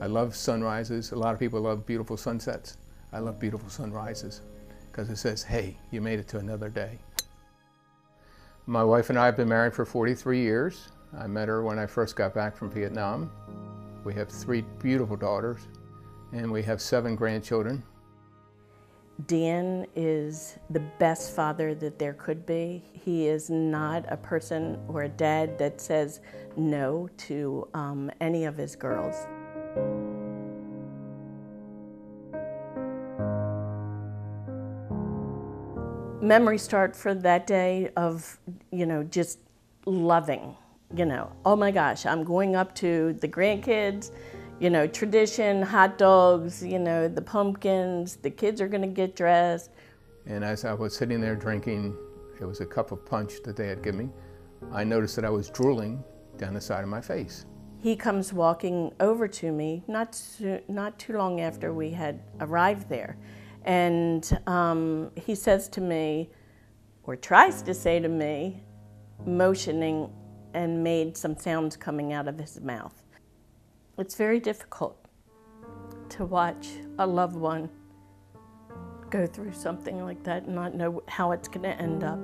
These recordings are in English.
I love sunrises. A lot of people love beautiful sunsets. I love beautiful sunrises because it says, hey, you made it to another day. My wife and I have been married for 43 years. I met her when I first got back from Vietnam. We have three beautiful daughters and we have seven grandchildren. Dan is the best father that there could be. He is not a person or a dad that says no to um, any of his girls. Memories start for that day of, you know, just loving, you know, oh my gosh, I'm going up to the grandkids you know, tradition, hot dogs, you know, the pumpkins, the kids are going to get dressed. And as I was sitting there drinking, it was a cup of punch that they had given me, I noticed that I was drooling down the side of my face. He comes walking over to me, not not too long after we had arrived there. And um, he says to me, or tries to say to me, motioning and made some sounds coming out of his mouth. It's very difficult to watch a loved one go through something like that and not know how it's going to end up.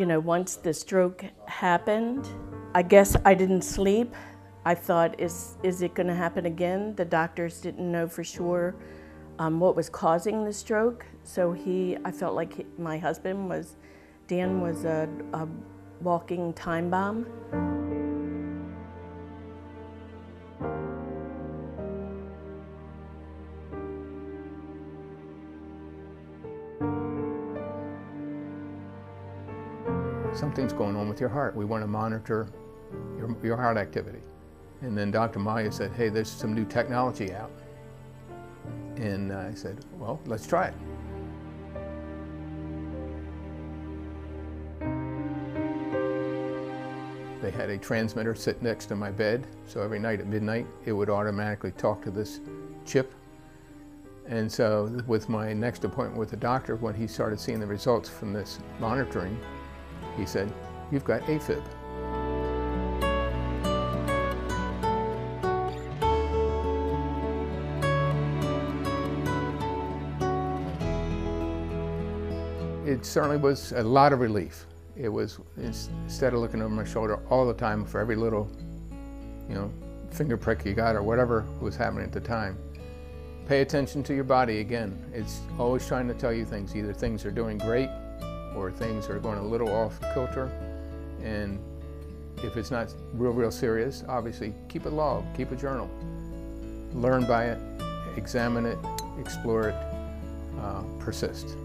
You know, once the stroke happened, I guess I didn't sleep. I thought, is, is it going to happen again? The doctors didn't know for sure um, what was causing the stroke. So he, I felt like he, my husband was, Dan was a, a walking time bomb. Something's going on with your heart. We want to monitor your, your heart activity. And then Dr. Maya said, hey, there's some new technology out. And I said, well, let's try it. They had a transmitter sit next to my bed, so every night at midnight it would automatically talk to this chip. And so with my next appointment with the doctor, when he started seeing the results from this monitoring, he said, you've got AFib. it certainly was a lot of relief. It was, instead of looking over my shoulder all the time for every little, you know, finger prick you got or whatever was happening at the time. Pay attention to your body again. It's always trying to tell you things. Either things are doing great or things are going a little off kilter. And if it's not real, real serious, obviously keep a log, keep a journal. Learn by it, examine it, explore it, uh, persist.